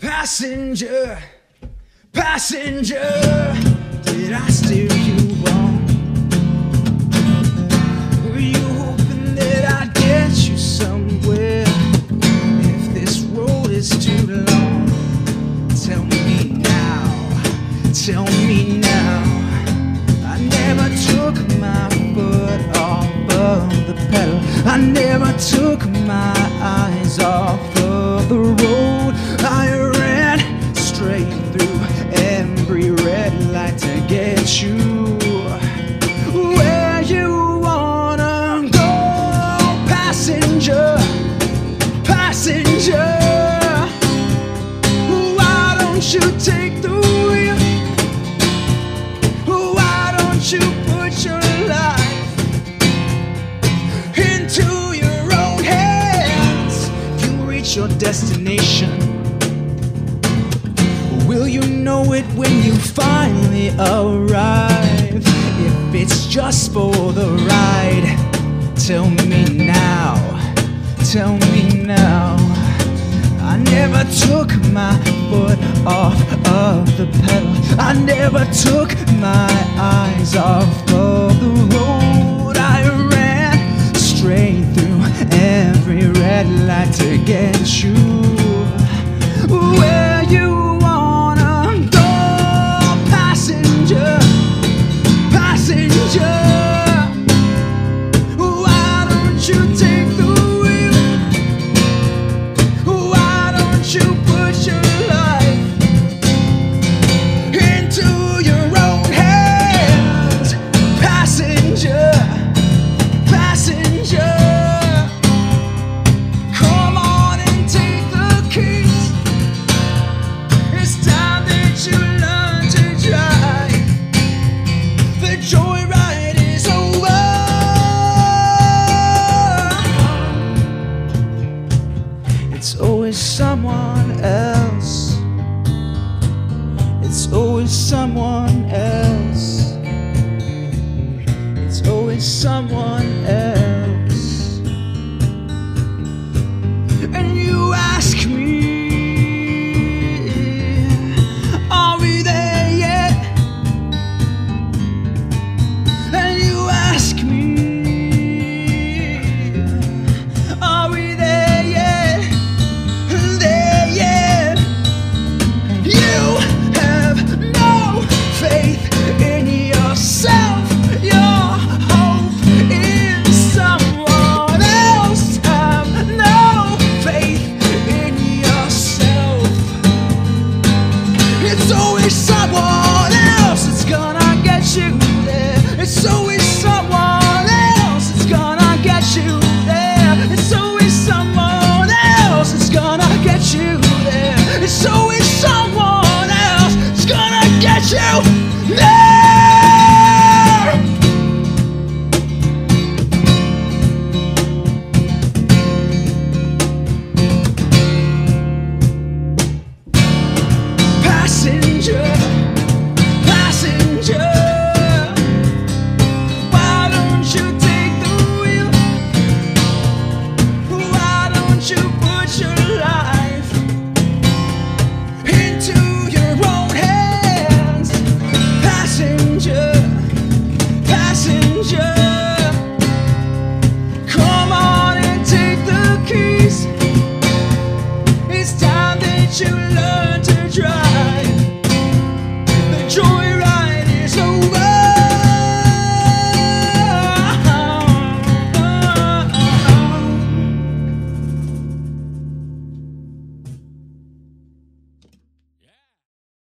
Passenger, passenger, did I steer you wrong? Were you hoping that I'd get you somewhere? If this road is too long, tell me now, tell me now. I never took my foot off of the pedal. I never took my through every red light to get you where you wanna go, passenger, passenger. Why don't you take the wheel? Why don't you put your life into your own hands? You reach your destination, will you know it when you finally arrive? If it's just for the ride, tell me now, tell me now. I never took my foot off of the pedal. I never took my eyes off of the It's always someone else. It's always someone else.